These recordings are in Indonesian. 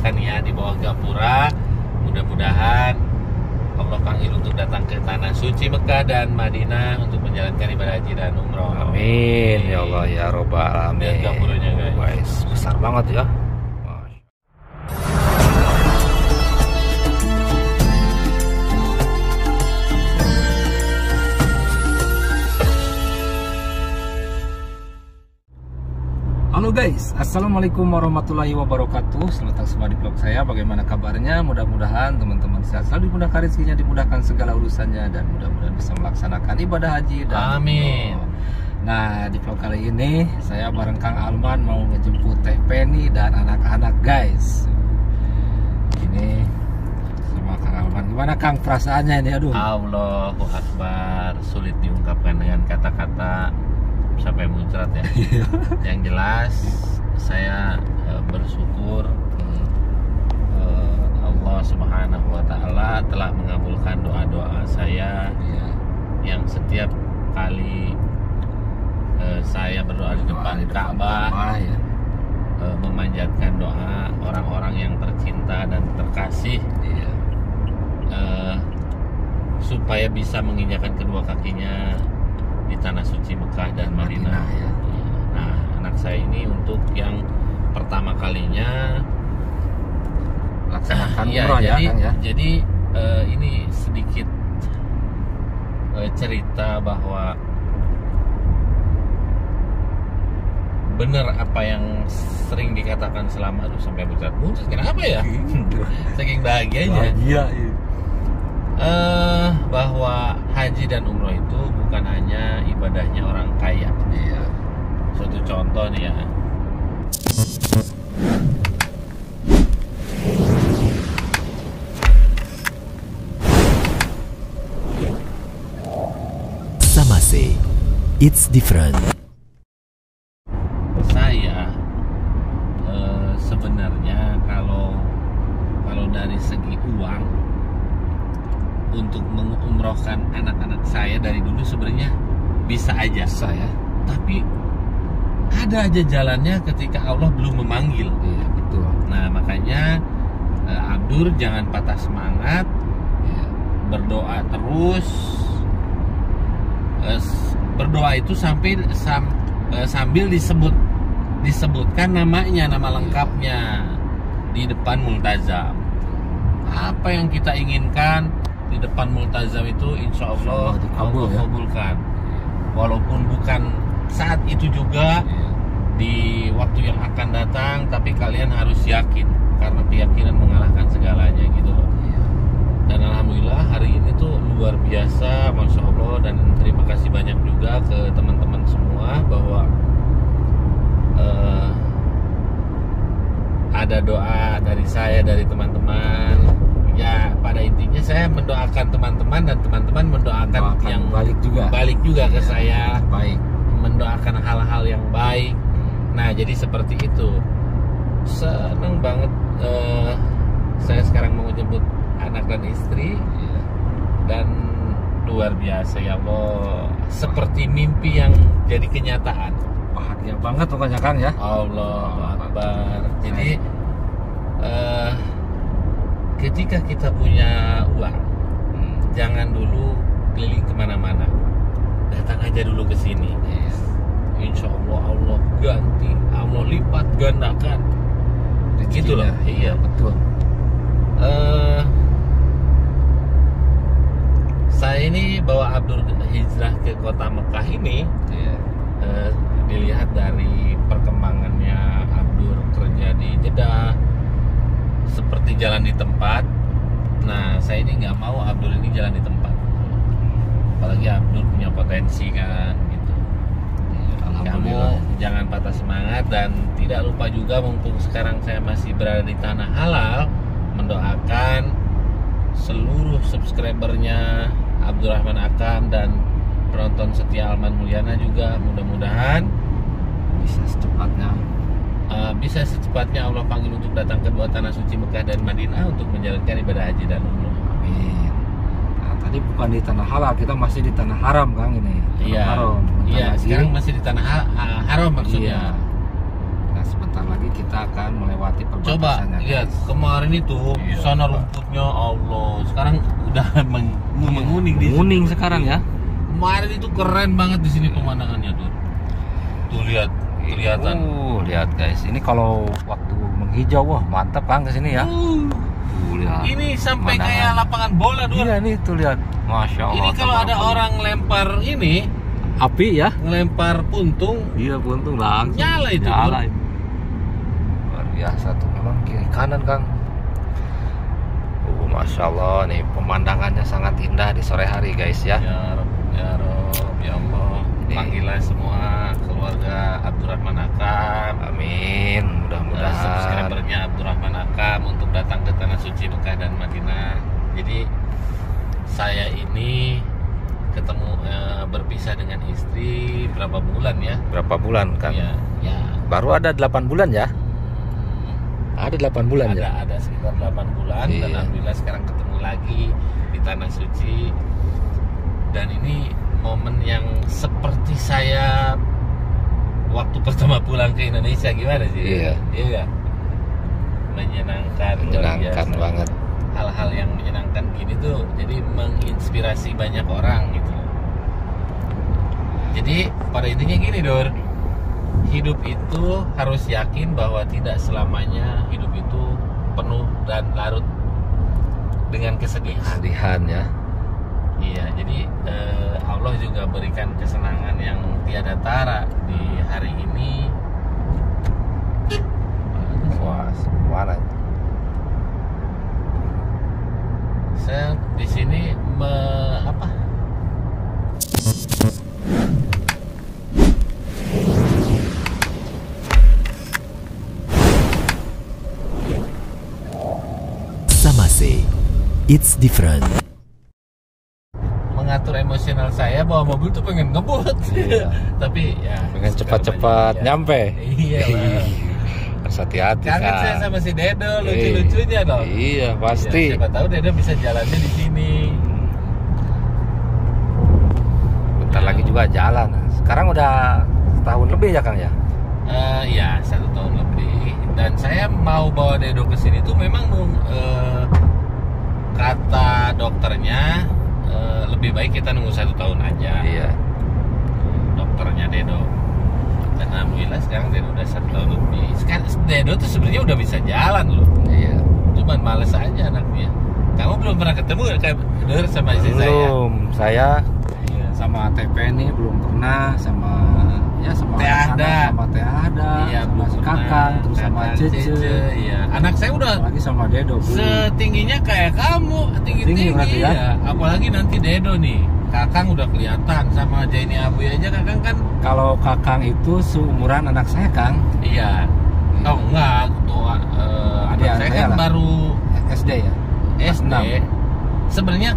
laksanakan ya di bawah gapura. Mudah-mudahan Allah panggil untuk datang ke tanah suci Mekah dan Madinah untuk menjalankan ibadah haji dan umroh. Amin ya Allah ya robbal alamin. Lihat gapuranya. Guys, besar banget ya. Halo guys, Assalamualaikum warahmatullahi wabarakatuh Selamat datang semua di vlog saya Bagaimana kabarnya? Mudah-mudahan teman-teman sehat Selalu dimudahkan rezekinya, dimudahkan segala urusannya Dan mudah-mudahan bisa melaksanakan ibadah haji dan Amin. umroh. Nah, di vlog kali ini Saya bareng Kang Alman Mau ngejemput Teh Penny dan anak-anak guys Ini sama Kang Alman Gimana Kang perasaannya ini? Aduh Allahu Akbar sulit diungkapkan dengan kata-kata sampai muncrat ya. Yang jelas saya eh, bersyukur eh, Allah Subhanahu wa taala telah mengabulkan doa-doa saya Iya. yang setiap kali eh, saya berdoa di depan Ka'bah ya. memanjatkan doa orang-orang yang tercinta dan terkasih eh, supaya bisa menginjakan kedua kakinya di tanah suci Mekah dan Madinah. Ya. Nah, anak saya ini untuk yang pertama kalinya Laksanakan Iya, umroh ya jadi Kang ya. jadi eh, ini sedikit eh, cerita bahwa benar apa yang sering dikatakan selama aduh sampai bucat bucat kenapa ya saking bahagianya Bahagia iya. eh bahwa haji dan umroh itu bukan hanya ibadahnya orang kaya. Iya. Suatu contoh nih ya. Samase, it's different. Saya eh, sebenarnya kalau kalau dari segi uang untuk mengumrohkan anak-anak saya dari dulu sebenarnya bisa aja. Saya. Tapi ada aja jalannya ketika Allah belum memanggil. Iya, betul. Nah makanya eh, Abdur jangan patah semangat, Iya. berdoa terus. Eh, berdoa itu sampai sam- eh, sambil disebut disebutkan namanya, nama lengkapnya di depan multazam. Apa yang kita inginkan di depan multazam itu insya Allah Allah ya. kabulkan. Walaupun bukan saat itu juga Iya. di waktu yang akan datang tapi kalian harus yakin karena keyakinan mengalahkan segalanya gitu loh Iya. dan alhamdulillah hari ini tuh luar biasa masya Allah dan terima kasih banyak juga ke teman-teman semua bahwa eh, ada doa dari saya dari teman-teman ya pada intinya saya mendoakan teman-teman dan teman-teman mendoakan Doakan yang balik juga. balik juga ke saya Baik. mendoakan hal-hal yang baik Nah, jadi seperti itu. Seneng banget eh, saya sekarang mau jemput anak dan istri Iya. dan luar biasa ya Allah. Seperti mimpi yang jadi kenyataan. Bahagia banget pokoknya Kang ya. Allah Akbar. Jadi eh, ketika kita punya uang, Hmm. jangan dulu keliling ke mana-mana. Datang aja dulu ke sini. Iya. Insya Allah Allah ganti, Allah lipat gandakan. Gitu loh. Iya. betul. eh saya ini bawa Abdul hijrah ke kota Mekah ini Iya. eh, dilihat dari perkembangannya Abdur kerja di Jeddah seperti jalan di tempat. Nah, saya ini nggak mau Abdul ini jalan di tempat. Apalagi Abdul punya potensi kan gitu. Kamu jangan patah semangat dan tidak lupa juga mumpung sekarang saya masih berada di tanah halal mendoakan seluruh subscribernya Abdurrahman Akam dan penonton setia Alman Mulyana juga mudah-mudahan bisa secepatnya. Uh, bisa secepatnya Allah panggil untuk datang ke dua tanah suci Mekah dan Madinah untuk menjalankan ibadah haji dan umroh. Amin. Nah, tadi bukan di tanah halal, kita masih di tanah haram Kang ini. Iya, Haram. Iya. Sekarang masih di tanah ha- ha- haram maksudnya. Iya. Nah, sebentar lagi kita akan melewati Coba perbatasannya. lihat guys. kemarin itu Iya, sana rumputnya Allah. Sekarang udah meng- menguning di Menguning sekarang ya. Kemarin itu keren banget di sini pemandangannya tuh. Tuh lihat kelihatan. Uh, lihat guys. Ini kalau waktu menghijau wah mantap kan ke sini ya. Uh, Uh, lihat. ini sampai Pemandangan. kayak lapangan bola dulu. Iya nih tuh lihat. Masya Allah. Ini kalau ada orang lempar ini, api ya. ngelempar puntung, Iya buntung langsung. Nyala itu, Nyala Bro. Luar biasa tuh memang kiri kanan Kang. Uh, Masya Allah nih pemandangannya sangat indah di sore hari guys ya. Ya Rob, ya Rob, ya Allah. Panggillah semua keluarga Abdurrahman Akam. Amin. Mudah-mudahan. subscribernya Abdurrahman Akam untuk datang ke tanah suci Mekah dan Madinah. Jadi saya ini ketemu eh, berpisah dengan istri berapa bulan ya? Berapa bulan Kang? Ya, ya. Baru ada 8 bulan ya? Ada 8 bulan ada ya? ada sekitar 8 bulan dan Iya. alhamdulillah sekarang ketemu lagi di tanah suci dan ini momen yang seperti saya waktu pertama pulang ke Indonesia gimana sih Iya. iya menyenangkan Menyenangkan biasa. banget. hal-hal yang menyenangkan gini tuh jadi menginspirasi banyak orang gitu jadi pada intinya gini Dor hidup itu harus yakin bahwa tidak selamanya hidup itu penuh dan larut dengan kesedihan Kesedihan ya. Iya jadi eh, Allah juga berikan kesenangan yang tiada tara di hari ini Wah, mana? saya di sini me- apa Samase. It's different. Bawa mobil tuh pengen ngebut Iya. tapi ya Pengen cepat-cepat ya. nyampe. iya lah. Harus hati-hati kangen saya sama si Dedo lucu-lucunya dong Iya, pasti. Ya, siapa tahu Dedo bisa jalannya di sini Bentar lagi juga jalan. Sekarang udah setahun lebih ya Kang ya? Eh, ya satu tahun lebih dan saya mau bawa Dedo ke sini tuh memang eh, kata dokternya eh, lebih baik kita nunggu satu tahun aja Iya. dokternya Dedo dan alhamdulillah sekarang Dedo udah satu tahun lebih sekarang Dedo tuh sebenarnya udah bisa jalan loh Iya. cuman males aja anaknya kamu belum pernah ketemu ya kayak sama istri saya Belum. Saya Iya. sama TP ini belum pernah sama ya sama Teh Ada. sama Teh Ada, iya sama si. Kakang, terus sama Kakang, Cece, iya anak saya udah lagi sama Dedo. setingginya kayak kamu tinggi Tinggi tinggi, ya? ya apalagi nanti Dedo nih Kakang udah kelihatan sama Jaini Abu aja Kakang kan Kalau Kakang itu seumuran anak saya Kang, iya oh enggak tuh eh, anak Iya, saya kan lah. baru SD ya. SD sebenarnya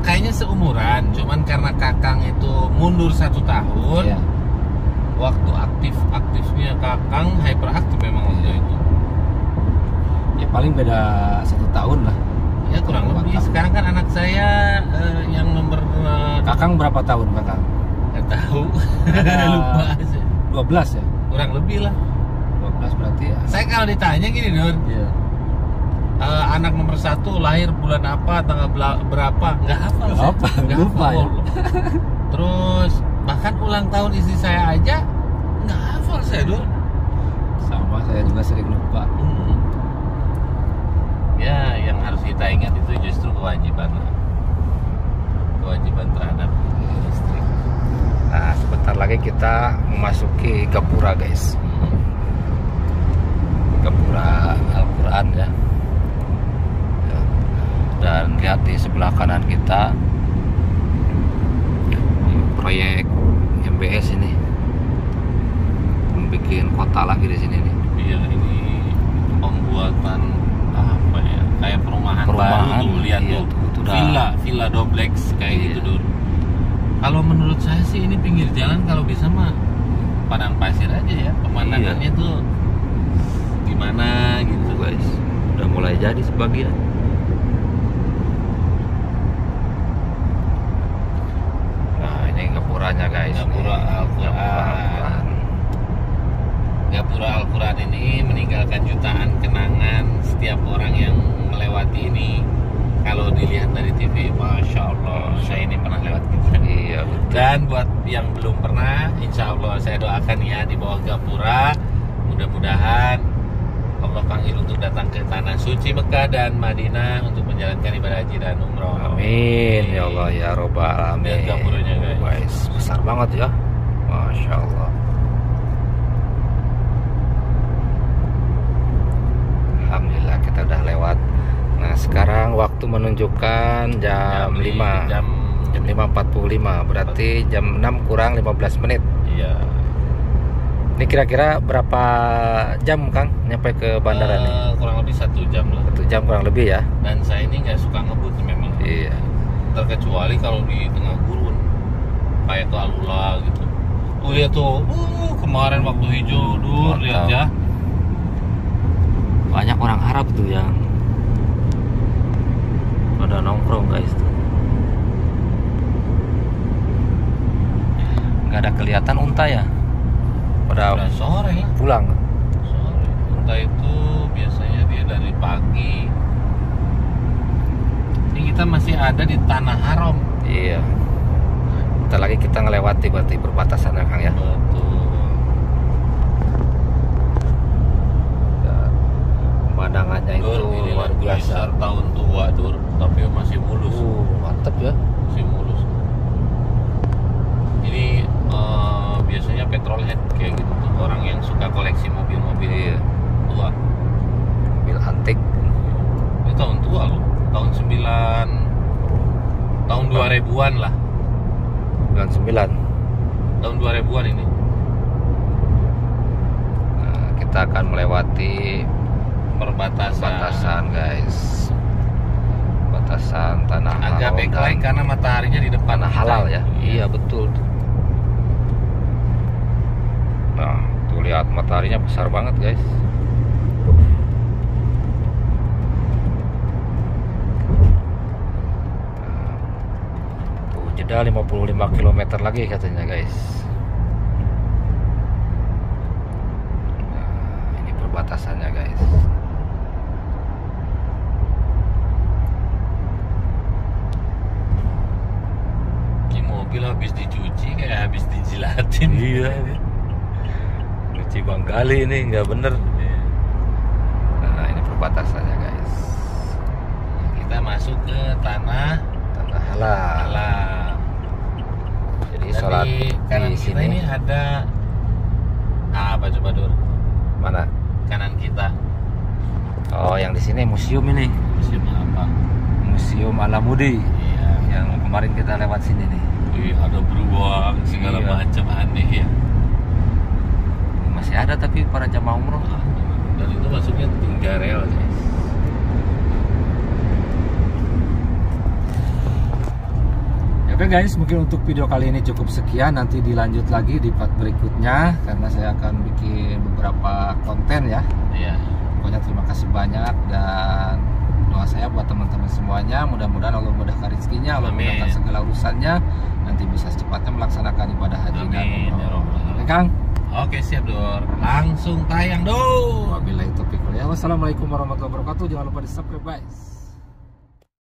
kayaknya seumuran cuman karena Kakang itu mundur satu tahun Iya. Waktu aktif aktifnya Kakang hyperaktif memang waktu itu Ya paling beda satu tahun lah. ya kurang lebih tahun. sekarang kan anak saya eh, yang nomor eh, Kakang berapa tahun Kakang? nggak tahu Ah. lupa aja. 12 ya? kurang lebih lah 12 berarti ya. saya kalau ditanya gini Don Iya. eh, anak nomor satu lahir bulan apa tanggal berapa nggak hafal Nggak lupa hafal. ya. terus bahkan ulang tahun istri saya aja nggak hafal saya Don Sama saya juga sering lupa. Hmm. ya yang harus kita ingat itu justru kewajiban lah kewajiban terhadap istri Nah, sebentar lagi kita memasuki Gapura, guys. Hmm. Gapura Al-Quran ya. Dan lihat di sebelah kanan kita proyek MBS ini membuat kota lagi di sini nih. Iya ini pembuatan apa ya kayak perumahan, Perumahan, baru tuh lihat iya, tuh, tuh, villa villa duplex kayak Iya. gitu dulu. Kalau menurut saya sih ini pinggir jalan kalau bisa mah padang pasir aja ya pemandangannya Iya. tuh gimana gitu guys, udah mulai jadi sebagian. Nah, ini Gapuranya guys. Gapura Al-Quran. Gapura Al-Quran. Ini meninggalkan jutaan kenangan setiap orang yang melewati ini kalau dilihat dari TV Masya Allah saya ini pernah lewat juga Iya betul. dan buat yang belum pernah Insya Allah saya doakan ya di bawah Gapura mudah-mudahan Allah panggil untuk datang ke tanah suci Mekah dan Madinah untuk menjalankan ibadah haji dan umroh Amin ya Allah ya robbal alamin. Lihat guys. Besar banget ya. Masya Allah. Alhamdulillah kita udah lewat. Nah sekarang waktu menunjukkan jam, 5 jam jam 5.45 berarti jam 6 kurang 15 menit. iya Ini kira-kira berapa jam Kang nyampe ke bandara nih? Eh, kurang lebih satu jam lah Satu jam kurang lebih ya. dan saya ini nggak suka ngebut memang Iya. terkecuali kalau di tengah gurun kayak ke Alula gitu tuh lihat tuh uh, kemarin waktu hijau dur lihat ya Banyak orang Arab tuh yang pada nongkrong guys tuh. Nggak ada kelihatan unta ya? Pada udah sore lah pulang. sore entah itu biasanya dia dari pagi ini kita masih ada di tanah haram Iya. Bentar lagi kita ngelewati berarti perbatasan ya Kang ya. betul Pemandangannya itu Dur, luar biasa. tahun tua dur tapi masih mulus Uh, mantep ya. masih mulus ini eh, biasanya petrolhead kayak gitu tuh orang yang suka koleksi mobil-mobil Iya. tua Mobil antik. ini tahun tua loh tahun 9 tahun 2000-an lah 99. Tahun 2000-an ini Nah, kita akan melewati perbatasan batasan guys. Batasan tanah agak backlight karena mataharinya di depan tanah halal ya. Iya betul. Nah, tuh lihat mataharinya besar banget guys. Jeda 55 km lagi katanya guys. Nah, ini perbatasannya guys. Ini mobil habis dicuci kayak habis dijilatin Iya. Cuci Banggali ini nggak bener. Nah ini perbatasannya guys. kita masuk ke tanah Tanah halal. halal sholat di kanan di kita sini ini ada apa coba dur mana? kanan kita Oh yang di sini museum ini. museum apa Museum Alamudi iya yang kemarin kita lewat sini nih. Wih, ada beruang segala Iya. macam aneh ya Masih ada tapi para jamaah umroh. dan itu masuknya tiga rel Ya Oke guys, mungkin untuk video kali ini cukup sekian. Nanti dilanjut lagi di part berikutnya karena saya akan bikin beberapa konten ya. iya Pokoknya terima kasih banyak dan doa saya buat teman-teman semuanya. Mudah-mudahan Allah mudahkan rezekinya, Allah mudahkan segala urusannya. Nanti bisa secepatnya melaksanakan ibadah haji dan umroh. ya Rabbal Oke. Kang. oke siap dur langsung tayang dong Wabillahi taufiq. Wassalamualaikum warahmatullahi wabarakatuh. Jangan lupa di subscribe guys.